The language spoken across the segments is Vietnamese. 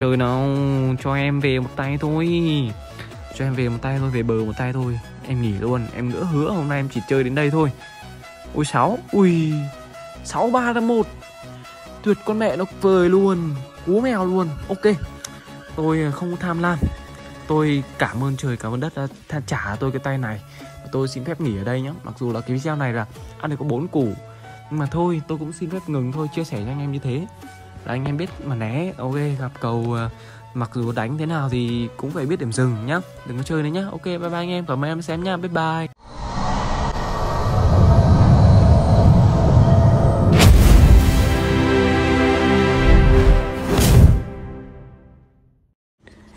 Trời nào cho em về một tay thôi. Cho em về một tay thôi, về bờ một tay thôi. Em nghỉ luôn, em ngỡ hứa hôm nay em chỉ chơi đến đây thôi. Ui sáu ui 6 3 ra một. Tuyệt con mẹ nó vời luôn Cú mèo luôn, ok Tôi không tham lam. Tôi cảm ơn trời, cảm ơn đất đã trả tôi cái tay này. Tôi xin phép nghỉ ở đây nhé Mặc dù là cái video này là ăn được có bốn củ. Nhưng mà thôi, tôi cũng xin phép ngừng thôi Chia sẻ cho anh em như thế là anh em biết mà né. Ok gặp cầu ờ, mặc dù đánh thế nào thì cũng phải biết điểm dừng nhá. Đừng có chơi nữa nhá. Ok bye bye anh em. Cảm ơn em xem nhá. Bye bye.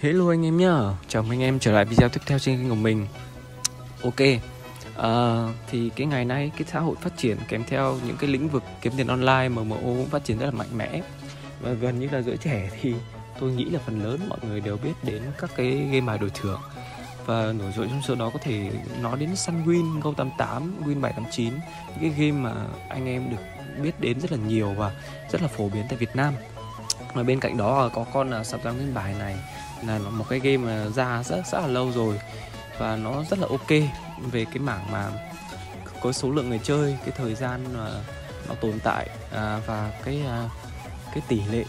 Hello anh em nhá. Chào mừng anh em trở lại video tiếp theo trên kênh của mình. Ok à, Thì cái ngày nay cái xã hội phát triển kèm theo những cái lĩnh vực kiếm tiền online MMO cũng phát triển rất là mạnh mẽ và gần như là giới trẻ thì tôi nghĩ là phần lớn mọi người đều biết đến các cái game bài đổi thưởng. Và nổi dội trong số đó có thể nói đến Sunwin, Go88, Win 789 những cái game mà anh em được biết đến rất là nhiều và rất là phổ biến tại Việt Nam. Mà bên cạnh đó có con là sập giang game bài này là một cái game mà ra rất rất là lâu rồi và nó rất là ok về cái mảng mà có số lượng người chơi cái thời gian mà nó tồn tại à, và cái à, cái tỷ lệ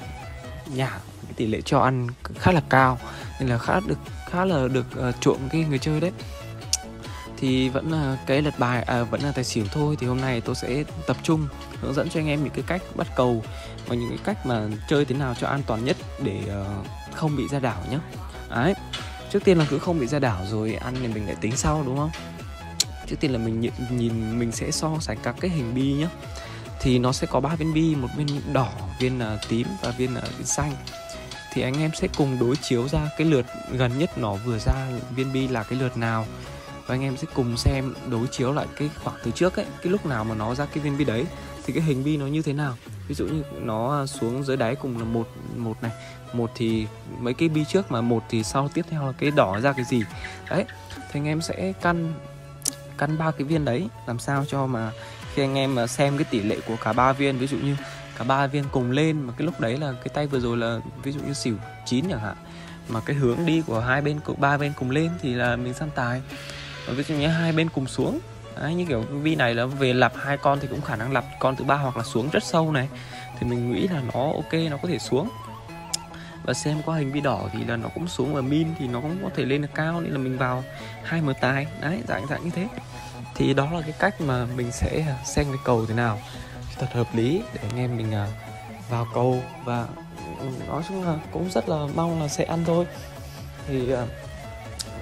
nhả cái tỷ lệ cho ăn khá là cao nên là khá được khá là được uh, chuộng cái người chơi đấy. Thì vẫn là cái lật bài à, vẫn là tài xỉu thôi thì hôm nay tôi sẽ tập trung hướng dẫn cho anh em những cái cách bắt cầu và những cái cách mà chơi thế nào cho an toàn nhất để uh, không bị ra đảo nhé đấy trước tiên là cứ không bị ra đảo rồi ăn thì mình lại tính sau đúng không? Trước tiên là mình nhìn, nhìn mình sẽ so sánh các cái hình bi nhé thì nó sẽ có ba viên bi một viên đỏ viên uh, tím và viên uh, viên xanh. Thì anh em sẽ cùng đối chiếu ra cái lượt gần nhất nó vừa ra viên bi là cái lượt nào. Và anh em sẽ cùng xem đối chiếu lại cái khoảng từ trước ấy cái lúc nào mà nó ra cái viên bi đấy. Thì cái hình bi nó như thế nào? Ví dụ như nó à, xuống dưới đáy cùng là một một này. Một thì mấy cái bi trước mà một thì sau tiếp theo là cái đỏ ra cái gì? Đấy thì anh em sẽ căn căn ba cái viên đấy làm sao cho mà khi anh em mà xem cái tỷ lệ của cả ba viên ví dụ như cả ba viên cùng lên mà cái lúc đấy là cái tay vừa rồi là ví dụ như xỉu chín chẳng hạn mà cái hướng đi của hai bên của ba bên cùng lên thì là mình săn tài. Và ví dụ như hai bên cùng xuống Đấy, như kiểu vi này là về lặp hai con thì cũng khả năng lặp con thứ ba hoặc là xuống rất sâu này thì mình nghĩ là nó ok nó có thể xuống. Và xem qua hình bi đỏ thì là nó cũng xuống và min thì nó cũng có thể lên được cao nên là mình vào hai mở tài. Đấy dạng dạng như thế thì đó là cái cách mà mình sẽ à, xem cái cầu thế nào. Thật hợp lý để anh em mình à, vào cầu và ừ, nói chung là cũng rất là mong là sẽ ăn thôi. Thì à,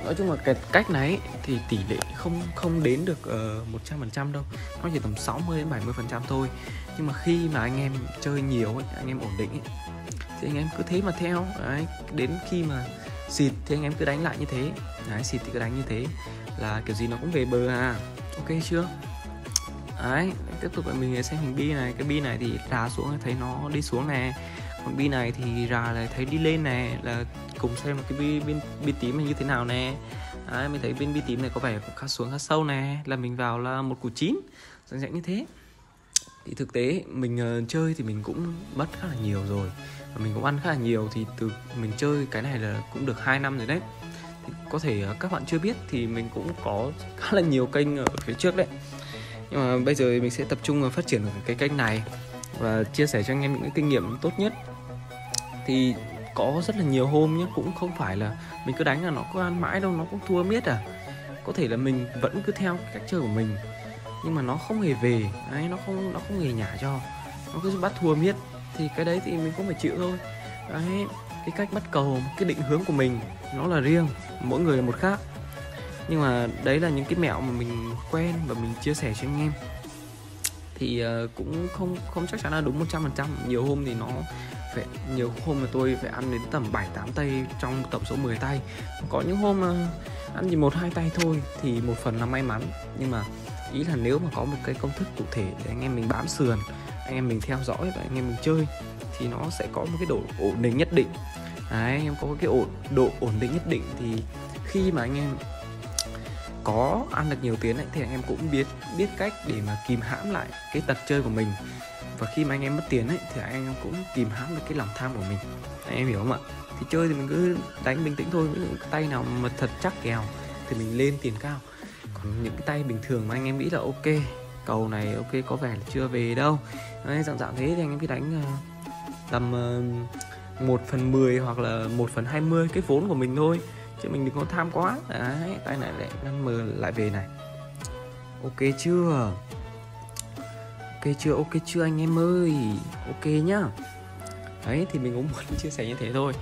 nói chung là cái cách này thì tỷ lệ không không đến được ờ, một trăm phần trăm đâu. Nó chỉ tầm 60 đến 70 phần trăm thôi. Nhưng mà khi mà anh em chơi nhiều ấy, anh em ổn định ấy, thì anh em cứ thế mà theo. Đấy, đến khi mà xịt thì anh em cứ đánh lại như thế. Đấy xịt thì cứ đánh như thế. Là kiểu gì nó cũng về bờ à ok chưa? Đấy tiếp tục là mình xem hình bi này. Cái bi này thì rà xuống thấy nó đi xuống nè. Còn bi này thì rà lại thấy đi lên nè là cùng xem một cái bi bên bi tím này như thế nào nè. Đấy, mình thấy bên bi tím này có vẻ khá xuống khá sâu nè. Là mình vào là một củ chín dạng dạng như thế. Thì thực tế mình uh, chơi thì mình cũng mất khá là nhiều rồi. Và mình cũng ăn khá là nhiều thì từ mình chơi cái này là cũng được 2 năm rồi đấy có thể à, các bạn chưa biết thì mình cũng có khá là nhiều kênh ở phía trước đấy. Nhưng mà bây giờ mình sẽ tập trung vào phát triển cái kênh này và chia sẻ cho anh em những cái kinh nghiệm tốt nhất. Thì có rất là nhiều hôm nhé cũng không phải là mình cứ đánh là nó cứ ăn mãi đâu, nó cũng thua miết à. Có thể là mình vẫn cứ theo cách chơi của mình, nhưng mà nó không hề về, đấy, nó không nó không hề nhả cho, nó cứ bắt thua miết. Thì cái đấy thì mình cũng phải chịu thôi. Đấy cái cách bắt cầu cái định hướng của mình nó là riêng mỗi người là một khác. Nhưng mà đấy là những cái mẹo mà mình quen và mình chia sẻ cho anh em. Thì ờ, cũng không không chắc chắn là đúng 100% nhiều hôm thì nó phải nhiều hôm mà tôi phải ăn đến tầm 7 8 tay trong tổng số 10 tay. Có những hôm mà ăn chỉ một hai tay thôi thì một phần là may mắn. Nhưng mà ý là nếu mà có một cái công thức cụ thể để anh em mình bám sườn, anh em mình theo dõi và anh em mình chơi thì nó sẽ có một cái độ ổn định nhất định. Đấy, em có cái ổn độ ổn định nhất định thì khi mà anh em có ăn được nhiều tiền ấy, thì anh em cũng biết biết cách để mà kìm hãm lại cái tật chơi của mình. Và khi mà anh em mất tiền ấy thì anh em cũng kìm hãm được cái lòng tham của mình. Anh em hiểu không ạ? Thì chơi thì mình cứ đánh bình tĩnh thôi những tay nào mà thật chắc kèo thì mình lên tiền cao. Còn những cái tay bình thường mà anh em nghĩ là ok cầu này ok có vẻ là chưa về đâu. Đấy, dạng dạng thế thì anh em cứ đánh uh, tầm ờ, uh, 1 phần 10 hoặc là 1 phần 20 cái vốn của mình thôi. Chứ mình đừng có tham quá. Đấy tay này lại năm mờ lại về này. Ok chưa? Ok chưa? Ok chưa anh em ơi? Ok nhá. Đấy thì mình cũng muốn chia sẻ như thế thôi.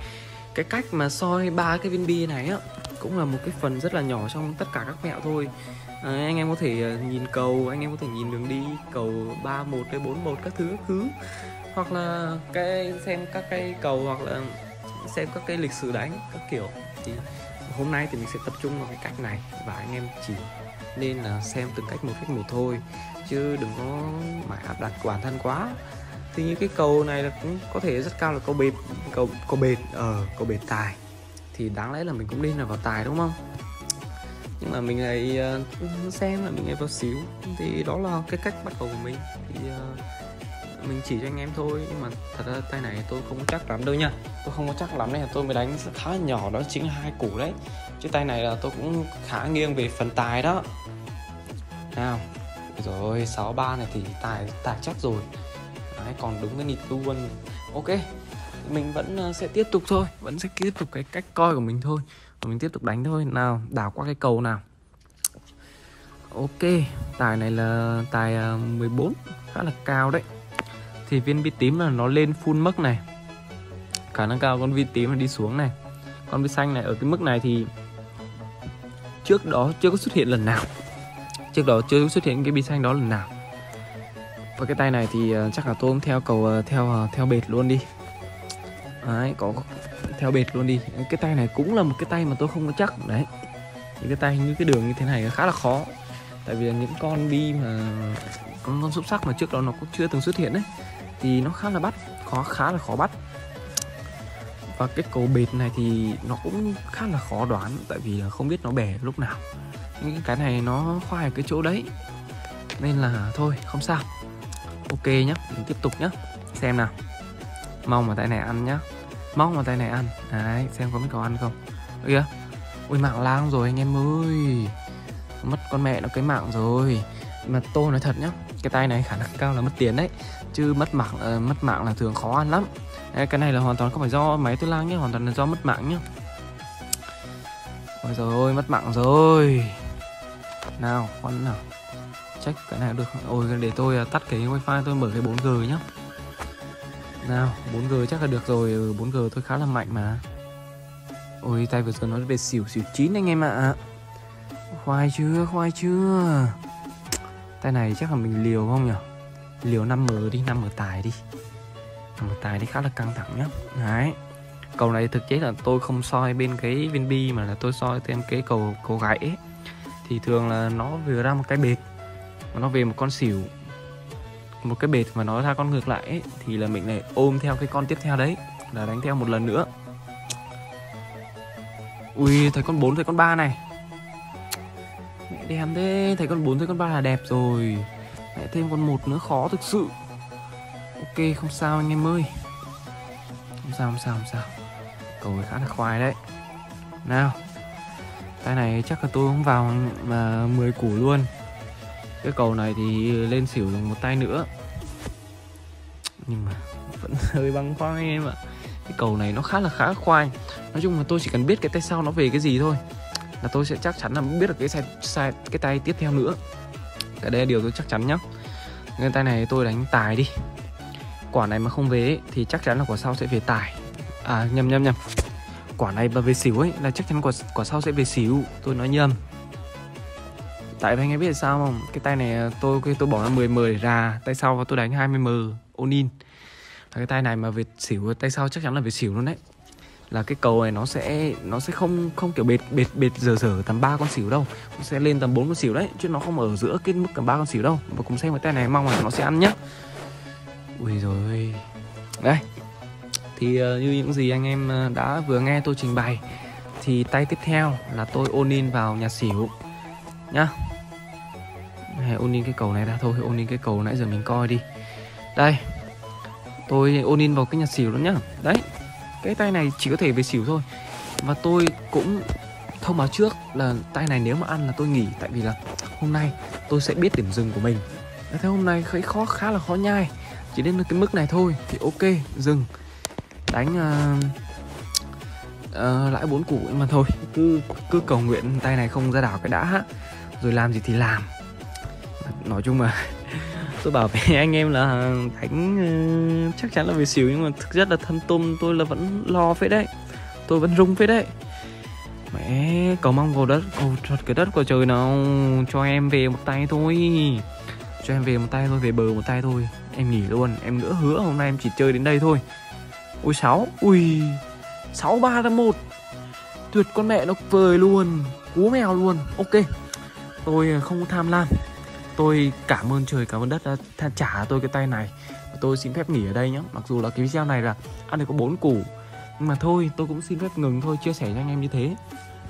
Cái cách mà soi ba cái viên bi này á cũng là một cái phần rất là nhỏ trong tất cả các mẹo thôi. À, anh em có thể à, nhìn cầu anh em có thể nhìn đường đi cầu ba một hay bốn một các thứ các thứ. Hoặc là cái xem các cái cầu hoặc là xem các cái lịch sử đánh các kiểu. Thì hôm nay thì mình sẽ tập trung vào cái cách này và anh em chỉ nên là xem từng cách một cách một thôi. Chứ đừng có mãi áp đặt bản thân quá. Thì như cái cầu này là cũng có thể rất cao là cầu bệt cầu cầu bệt ở ờ, cầu bệt tài thì đáng lẽ là mình cũng nên là vào tài đúng không? Nhưng mà mình lại uh, xem là mình lại vào xíu. Thì đó là cái cách bắt đầu của mình. Thì uh, mình chỉ cho anh em thôi. Nhưng mà thật ra tay này tôi không chắc lắm đâu nha. Tôi không có chắc lắm nên là tôi mới đánh khá nhỏ đó chính là hai củ đấy. Chứ tay này là tôi cũng khá nghiêng về phần tài đó. Nào rồi 63 này thì tài tài chắc rồi. Đấy, còn đúng cái nịt luôn. Ok mình vẫn ờ, sẽ tiếp tục thôi. Vẫn sẽ tiếp tục cái cách coi của mình thôi. Và mình tiếp tục đánh thôi. Nào, đảo qua cái cầu nào. Ok, tài này là tài ờ, 14 khá là cao đấy. Thì viên bi tím là nó lên full mức này. Khả năng cao con vi tím là đi xuống này. Con vi xanh này, ở cái mức này thì trước đó chưa có xuất hiện lần nào. Trước đó chưa có xuất hiện cái bi xanh đó lần nào. Và cái tay này thì ờ, chắc là tôi cũng theo cầu theo theo bệt luôn đi đấy, có theo bệt luôn đi. Cái tay này cũng là một cái tay mà tôi không có chắc, đấy. Những cái tay như cái đường như thế này khá là khó. Tại vì những con bi mà, con con xúc sắc mà trước đó nó cũng chưa từng xuất hiện đấy thì nó khá là bắt, khó, khá là khó bắt. Và cái cầu bệt này thì nó cũng khá là khó đoán, tại vì là không biết nó bẻ lúc nào. Những cái này nó khoai ở cái chỗ đấy, nên là thôi, không sao. Ok nhá, mình tiếp tục nhá. Xem nào. Mong mà tay này ăn nhá móc vào tay này ăn. Đấy xem có biết cầu ăn không. Ôi kìa ui mạng lang rồi anh em ơi. Mất con mẹ nó cái mạng rồi. Mà tôi nói thật nhá cái tay này khả năng cao là mất tiền đấy. Chứ mất mạng uh, mất mạng là thường khó ăn lắm. Đấy, cái này là hoàn toàn không phải do máy tôi lang nhé hoàn toàn là do mất mạng nhá. Ôi rồi mất mạng rồi. Nào con nào. Check cái này được ôi để tôi à, tắt cái wifi tôi mở cái 4G nhá nào 4G chắc là được rồi. Ừ, 4G tôi khá là mạnh mà. Ôi tay vừa rồi nói về xỉu xỉu chín anh em ạ. À. khoai chưa khoai chưa? Tay này chắc là mình liều không nhỉ? Liều 5M đi 5M tài đi. 5M tài đi khá là căng thẳng nhá. Đấy. Cầu này thực chế là tôi không soi bên cái viên bi mà là tôi soi thêm cái cầu cầu gãy ấy. thì thường là nó vừa ra một cái bệt mà nó về một con xỉu một cái bệt mà nó ra con ngược lại ấy, thì là mình lại ôm theo cái con tiếp theo đấy là đánh theo một lần nữa. Ui thấy con 4 thấy con ba này. Mẹ đen thế thấy con 4 thấy con ba là đẹp rồi. Mẹ thêm con một nữa khó thực sự. Ok không sao anh em ơi. Không sao không sao không sao. Cầu này khá là khoai đấy. Nào tay này chắc là tôi cũng vào mà 10 củ luôn cái cầu này thì lên xỉu được một tay nữa. Nhưng mà vẫn hơi băng khoai em ạ. Cái cầu này nó khá là khá khoai. Nói chung là tôi chỉ cần biết cái tay sau nó về cái gì thôi là tôi sẽ chắc chắn là biết được cái sai, sai cái tay tiếp theo nữa. Cái đây là điều tôi chắc chắn nhá. Cái tay này tôi đánh tài đi. Quả này mà không về ấy, thì chắc chắn là quả sau sẽ về tài. À nhầm nhầm nhầm. Quả này mà về xỉu ấy là chắc chắn quả quả sau sẽ về xỉu. Tôi nói nhầm tại vì anh em biết sao không? Cái tay này tôi tôi bỏ ra 10 10 ra tay sau và tôi đánh 20 m onin là cái tay này mà về xỉu tay sau chắc chắn là về xỉu luôn đấy. Là cái cầu này nó sẽ nó sẽ không không kiểu bệt bệt bệt dở dở tầm ba con xỉu đâu. Nó sẽ lên tầm 4 con xỉu đấy chứ nó không ở giữa cái mức tầm ba con xỉu đâu. Và cùng xem cái tay này mong là nó sẽ ăn nhá. Ui rồi đây. Thì uh, như những gì anh em ờ, đã vừa nghe tôi trình bày thì tay tiếp theo là tôi ôn in vào nhà xỉu nhá. Hãy ôn in cái cầu này ra thôi ôn in cái cầu nãy giờ mình coi đi. Đây tôi ôn in vào cái nhà xỉu luôn nhá. Đấy cái tay này chỉ có thể về xỉu thôi. Và tôi cũng thông báo trước là tay này nếu mà ăn là tôi nghỉ tại vì là hôm nay tôi sẽ biết điểm dừng của mình. Thế hôm nay khá khó khá là khó nhai. Chỉ đến cái mức này thôi thì ok dừng. Đánh uh, uh, lãi bốn củ mà thôi. Cứ cứ cầu nguyện tay này không ra đảo cái đã rồi làm gì thì làm. Nói chung mà tôi bảo với anh em là thánh uh, ờ, chắc chắn là về xỉu nhưng mà thực chất là thân tôm tôi là vẫn lo phết đấy. Tôi vẫn rung phết đấy. Mẹ cầu mong cầu đất cầu thật cái đất của trời nào cho em về một tay thôi. Cho em về một tay thôi về bờ một tay thôi. Em nghỉ luôn em nữa hứa hôm nay em chỉ chơi đến đây thôi. Ui sáu ui sáu ba ra một. Tuyệt con mẹ nó vời luôn cú mèo luôn. Ok tôi không tham lam. Tôi cảm ơn trời, cảm ơn đất đã trả tôi cái tay này. Tôi xin phép nghỉ ở đây nhé. Mặc dù là cái video này là ăn được có bốn củ, nhưng mà thôi, tôi cũng xin phép ngừng thôi, chia sẻ cho anh em như thế.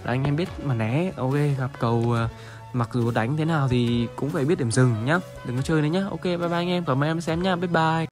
Là anh em biết mà né, ok, gặp cầu ờ, mặc dù đánh thế nào thì cũng phải biết điểm dừng nhá. Đừng có chơi nữa nhá. Ok, bye bye anh em. Cảm ơn em xem nhá. Bye bye.